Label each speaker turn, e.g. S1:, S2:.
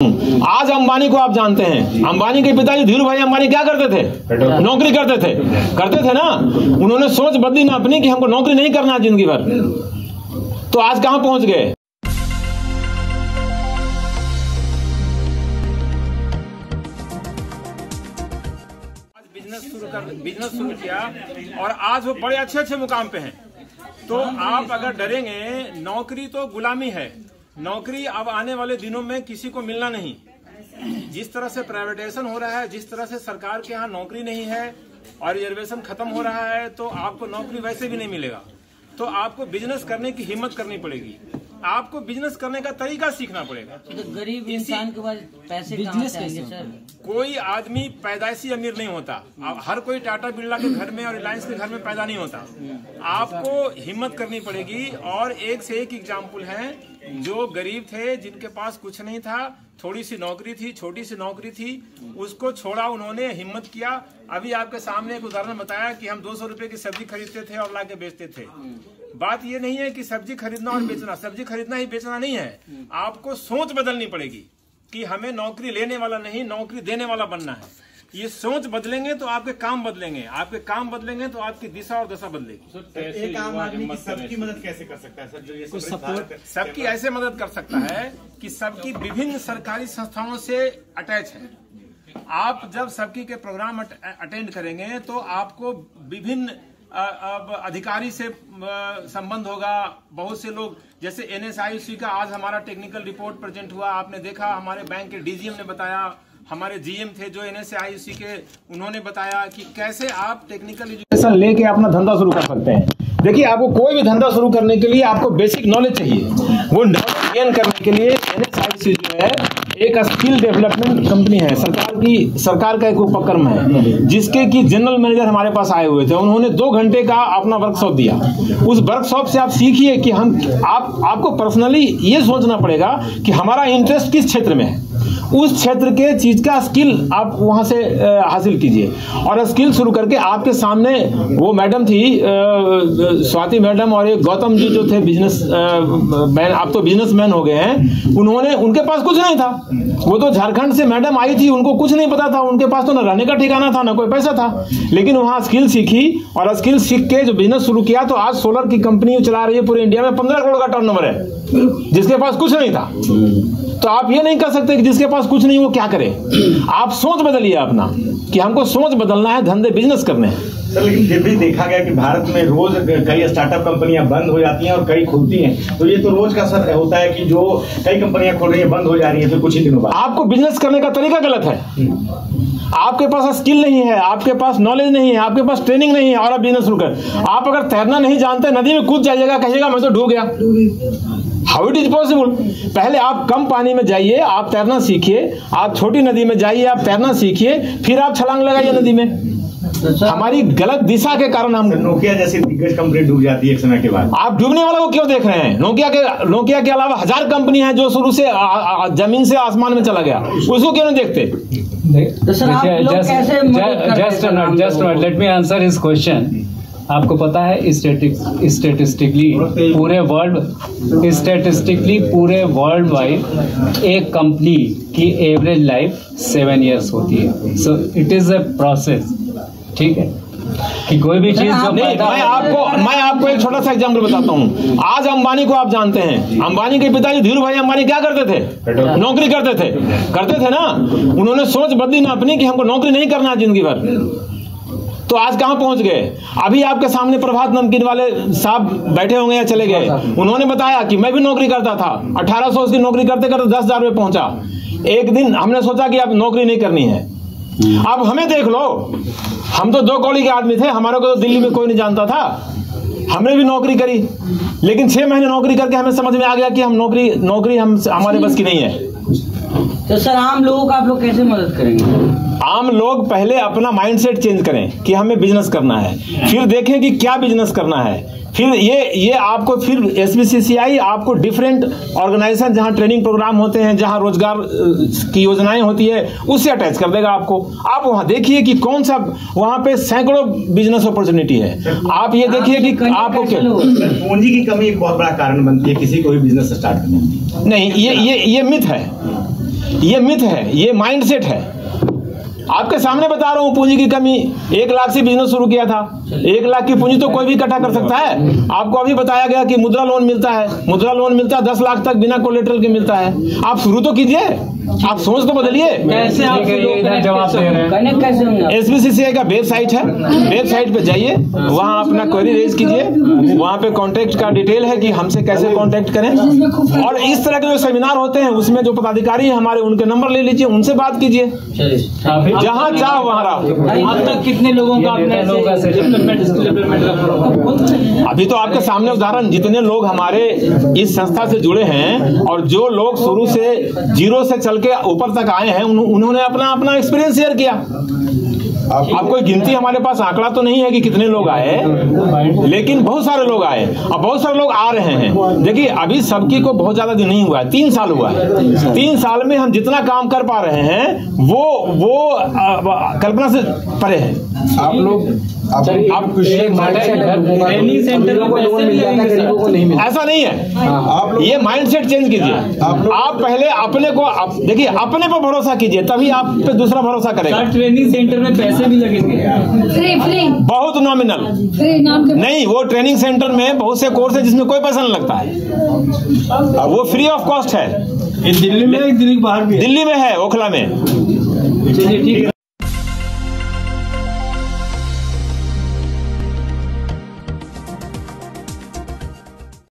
S1: आज अंबानी को आप जानते हैं। अंबानी के पिताजी धीरू भाई अंबानी क्या करते थे? नौकरी करते थे। करते थे ना? उन्होंने सोच बदली ना अपनी कि हमको नौकरी नहीं करना ज़िंदगी भर। तो आज कहाँ पहुँच गए? बिज़नेस शुरू कर बिज़नेस शुरू किया और आज वो बड़े अच्छे अच्छे मुकाम पे हैं। तो आप अगर डरेंगे, नौकरी तो गुलामी है। नौकरी अब आने वाले दिनों में किसी को मिलना नहीं। जिस तरह से प्राइवेटाइजेशन हो रहा है, जिस तरह से सरकार के यहाँ नौकरी नहीं है और रिजर्वेशन खत्म हो रहा है तो आपको नौकरी वैसे भी नहीं मिलेगा। तो आपको बिज़नेस करने की हिम्मत करनी पड़ेगी। आपको बिज़नेस करने का तरीका सीखना पड़ेगा।
S2: तो गरीब इंसान के पास पैसे कहाँ से आएँगे सर
S1: कोई आदमी पैदाइशी अमीर नहीं होता। हर कोई टाटा बिरला के घर में और रिलायंस के घर में पैदा नहीं होता। आपको हिम्मत करनी पड़ेगी और एक से एक एग्ज़ाम्पल है जो गरीब थे जिनके पास कुछ नहीं था थोड़ी सी नौकरी थी छोटी सी नौकरी थी उसको छोड़ा उन्होंने हिम्मत किया। अभी आपके सामने एक उदाहरण बताया कि हम दो सौ रुपए की सब्ज़ी खरीदते थे और लाके बेचते थे। बात ये नहीं है कि सब्ज़ी खरीदना और बेचना सब्ज़ी खरीदना ही बेचना नहीं है। आपको सोच बदलनी पड़ेगी कि हमें नौकरी लेने वाला नहीं नौकरी देने वाला बनना है। ये सोच बदलेंगे तो आपके काम बदलेंगे। आपके काम बदलेंगे तो आपकी दिशा और दशा बदलेगी।
S3: एक आम आदमी सबकी मदद कैसे कर सकता है सर जो ये
S1: सपोर्ट सबकी ऐसे मदद कर सकता है कि सबकी विभिन्न सरकारी संस्थाओं से अटैच है। आप जब सबकी के प्रोग्राम अटेंड करेंगे तो आपको विभिन्न अब अधिकारी से संबंध होगा, बहुत से लोग, जैसे एनएसआईसी का आज हमारा टेक्निकल रिपोर्ट प्रेजेंट हुआ, आपने देखा, हमारे बैंक के डीजीएम ने बताया, हमारे जीएम थे जो एनएसआईसी के, उन्होंने बताया कि कैसे आप टेक्निकल एजुकेशन लेके अपना धंधा शुरू कर सकते हैं। देखिए, आपको कोई भी धंधा शुरू करने के लिए आपको बेसिक नॉलेज चाहिए। वो नॉलेज गेन करने के लिए एनएसआईसी जो है एक स्किल डेवलपमेंट कंपनी है, सरकार की, सरकार का एक उपक्रम है, जिसके की जनरल मैनेजर हमारे पास आए हुए थे, उन्होंने दो घंटे का अपना वर्कशॉप दिया। उस वर्कशॉप से आप सीखिए कि हम, आप, आपको पर्सनली ये सोचना पड़ेगा कि हमारा इंटरेस्ट किस क्षेत्र में है। उस क्षेत्र के चीज़ का स्किल आप वहाँ से हासिल कीजिए। और स्किल शुरू करके आपके सामने वो मैडम थी स्वाति मैडम और एक गौतम जी जो थे बिज़नेस मैन आप तो बिज़नेस मैन हो गए हैं, उन्होंने, उनके पास कुछ नहीं था। वो तो झारखंड से मैडम आई थी, उनको कुछ नहीं पता था। उनके पास तो ना रहने का ठिकाना था, ना कोई पैसा था। लेकिन वहाँ स्किल सीखी और स्किल सीख के जो बिज़नेस शुरू किया तो आज सोलर की कंपनी चला रही है पूरे इंडिया में। पंद्रह करोड़ का टर्न है, जिसके पास कुछ नहीं था। तो आप ये नहीं कर सकते कि जिसके पास कुछ नहीं वो क्या करे? आप सोच बदलिए अपना कि हमको सोच बदलना है धंधे बिज़नेस करने हैं।
S3: सर लेकिन फिर भी देखा गया कि भारत में रोज कई स्टार्टअप कंपनियाँ बंद हो जाती हैं और कई खुलती हैं। तो ये तो रोज का सर होता है कि जो कई कंपनियाँ खुल रही हैं बंद हो जा रही है फिर कुछ ही दिनों बाद।
S1: आपको बिज़नेस करने का तरीका गलत है। आपके पास स्किल नहीं है आपके पास नॉलेज नहीं है आपके पास ट्रेनिंग नहीं है और आप बिज़नेस शुरू कर। आप अगर तैरना नहीं जानते नदी में कूद जाइएगा कहिएगा मैं तो डूब गया। हाउ इट इज़ पॉसिबल पहले आप कम पानी में जाइए आप तैरना सीखिए आप छोटी नदी में जाइए आप तैरना सीखिए फिर आप छलांग लगाइए नदी में
S2: तो
S1: हमारी गलत दिशा के कारण हम
S3: नोकिया जैसी दिग्गज कंपनी डूब जाती है एक समय के बाद
S1: आप डूबने वाला को क्यों देख रहे हैं नोकिया के नोकिया के अलावा हज़ार कंपनी है जो शुरू से आ, आ, ज़मीन से आसमान में चला गया उसको क्यों नहीं देखते
S2: तो हैं
S4: just just? Let me answer his question आपको पता है स्टेटिस्टिकली पूरे वर्ल्ड स्टेटिस्टिकली पूरे वर्ल्ड वाइड एक कंपनी की एवरेज लाइफ सेवन इयर्स होती है। So it is a process ठीक है? कि कोई भी चीज़
S1: नहीं मैं आपको मैं आपको एक छोटा सा एग्ज़ाम्पल बताता हूँ। आज अंबानी को आप जानते हैं। अंबानी के पिताजी धीरू भाई अंबानी क्या करते थे? नौकरी करते थे। करते थे ना? उन्होंने सोच बदली ना अपनी कि हमको नौकरी नहीं करना है ज़िंदगी भर। तो आज कहाँ पहुँच गए? अभी आपके सामने प्रभात नमकीन वाले साहब बैठे होंगे या चले गए? उन्होंने बताया कि मैं भी नौकरी करता था। 1800 उसकी नौकरी करते करते दस हज़ार पहुँचा। एक दिन हमने सोचा कि अब नौकरी नहीं करनी है। अब हमें देख लो। हम तो दो कौड़ी के आदमी थे। हमारे को तो दिल्ली में कोई नहीं जानता था। हमने भी नौकरी करी। लेकिन छह महीने नौकरी करके हमें समझ में आ गया कि हम नौकरी नौकरी हम हमारे बस की नहीं है।
S2: तो सर आम लोगों को आप लोग कैसे मदद करेंगे?
S1: आम लोग पहले अपना माइंडसेट चेंज करें कि हमें बिज़नेस करना है। फिर देखें कि क्या बिज़नेस करना है। फिर ये ये आपको फिर एसबीसीसीआई आपको डिफरेंट ऑर्गेनाइजेशन जहाँ ट्रेनिंग प्रोग्राम होते हैं जहाँ रोज़गार की योजनाएँ होती है उससे अटैच कर देगा आपको। आप वहाँ देखिए कि कौन सा वहाँ पे सैकड़ों बिज़नेस अपॉर्चुनिटी है। आप ये देखिए कि
S2: कहीं
S1: आपको क्या
S3: पूंजी की कमी एक बहुत बड़ा कारण बनती है किसी को भी बिज़नेस स्टार्ट करने
S1: नहीं ये ये ये मिथ है। ये मिथ है, ये माइंडसेट है। आपके सामने बता रहा हूँ, पूंजी की कमी, एक लाख से बिज़नेस शुरू किया था। एक लाख की पूंजी तो कोई भी इकट्ठा कर सकता है। आपको अभी बताया गया कि मुद्रा लोन मिलता है। मुद्रा लोन मिलता है दस लाख तक बिना कोलेट्रल के मिलता है। आप शुरू तो कीजिए। आप सोच तो बदलिए।
S4: कैसे आप
S2: ठीक सी ये
S4: इधर जवाब दे रहे हैं।
S2: कनेक्ट कैसे होंगे आप?
S1: एसबीसीसीआई का वेबसाइट है। वेबसाइट पे जाइए। वहाँ अपना क्वेरी रेज कीजिए। वहाँ पे कॉन्टेक्ट का डिटेल है कि हमसे कैसे कॉन्टेक्ट करें। और इस तरह के जो सेमिनार होते हैं उसमें जो पदाधिकारी हैं हमारे उनके नंबर ले लीजिए उनसे बात कीजिए। जहाँ चाह वहाँ रहो।
S4: अब तक कितने लोगों का
S1: अभी तो आपके सामने उदाहरण, जितने लोग हमारे इस संस्था से जुड़े हैं और जो लोग शुरू से ज़ीरो से चल के ऊपर तक आए हैं उन्हों- उन्होंने अपना अपना एक्सपीरियंस शेयर किया। अब कोई गिनती हमारे पास, आंकड़ा तो नहीं है कि कितने लोग आए लेकिन बहुत सारे लोग आए और बहुत सारे लोग आ रहे हैं। देखिए, अभी सबकी को बहुत ज़्यादा दिन नहीं हुआ है, तीन साल हुआ है। तीन साल में हम जितना काम कर पा रहे हैं, वो वो कल्पना से परे है।
S5: आप लोग आप
S1: आप
S4: ट्रेनिंग सेंटर में पैसे भी लगेंगे सर।
S1: ऐसा नहीं है।
S5: आप लोग
S1: ये माइंडसेट चेंज कीजिए। आप पहले अपने को देखिए अपने पर भरोसा कीजिए तभी आप पे दूसरा भरोसा करेगा।
S4: ट्रेनिंग सेंटर में पैसे भी लगेंगे।
S6: फ्री फ्री
S1: बहुत नॉमिनल
S6: फ्री नाम के
S1: नहीं वो ट्रेनिंग सेंटर में बहुत से कोर्स है जिसमें कोई पैसा नहीं लगता है। वो फ्री ऑफ़ कॉस्ट है।
S5: दिल्ली में दिल्ली बाहर भी
S1: दिल्ली में है ओखला में।
S4: है।